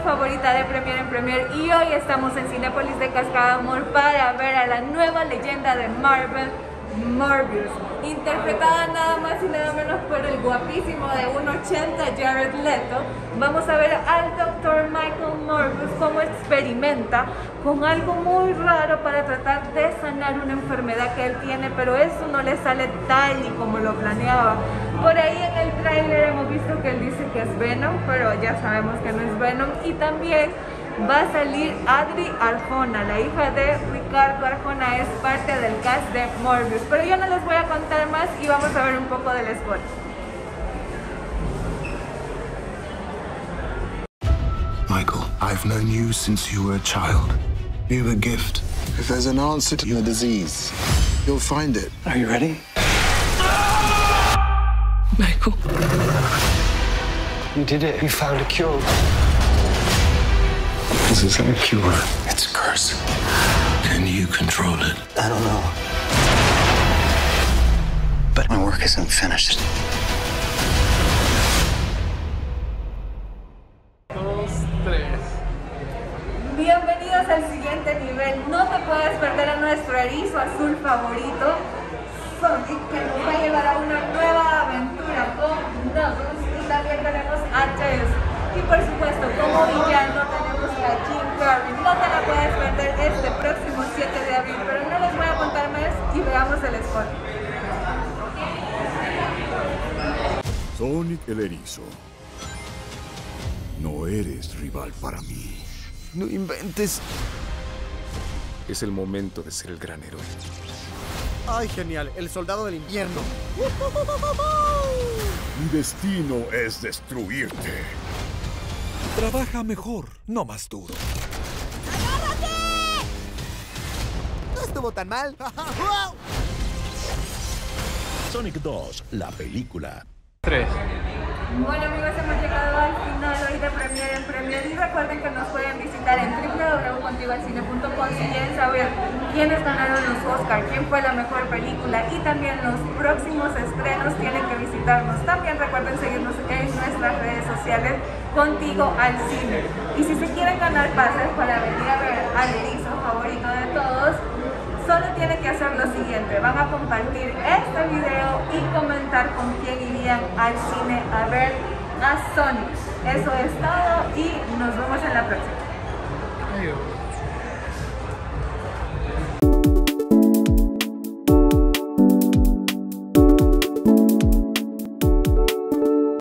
favorita de Premier en Premier y hoy estamos en Cinepolis de Cascada Amor para ver a la nueva leyenda de Marvel, Morbius, interpretada nada más y nada menos por el guapísimo de 1.80 Jared Leto. Vamos a ver al Dr. Michael Morbius cómo experimenta con algo muy raro para tratar de sanar una enfermedad que él tiene, pero eso no le sale tal y como lo planeaba. Por ahí en el tráiler hemos visto que él dice que es Venom, pero ya sabemos que no es Venom. Y también va a salir Adri Arjona, la hija de Ricardo Arjona, es parte del cast de Morbius. Pero yo no les voy a contar más y vamos a ver un poco del spot. Michael, I've known you since you were a child. You're a gift. If there's an answer to your disease, you'll find it. Are you ready? Michael. You did it. You found a cure. This isn't a cure. It's a curse. Can you control it? I don't know. But my work isn't finished. Dos, tres. Bienvenidos al siguiente nivel. No te puedes perder a nuestro erizo azul favorito, Sonic, por supuesto, como villano tenemos a Jim Carrey. No te la puedes perder este próximo 7 de abril, pero no les voy a contar más y veamos el spot. Sonic el Erizo. No eres rival para mí. No inventes. Es el momento de ser el gran héroe. ¡Ay, genial! El soldado del invierno. Mi destino es destruirte. Trabaja mejor, no más duro. No estuvo tan mal. Sonic 2, la película. Tres. Bueno amigos, hemos llegado al final hoy de Premier en Premier y recuerden que nos pueden visitar en www.contigoalcine.com si quieren saber quiénes ganaron los Oscar, quién fue la mejor película y también los próximos estrenos tienen que visitarnos. También recuerden seguirnos en nuestras redes sociales Contigo al Cine. Y si se quieren ganar pases para venir a ver al erizo favorito de todos, solo tienen que hacer lo siguiente, van a compartir este video y comentar con quién irían al cine a ver a Sonic. Eso es todo y nos vemos en la próxima.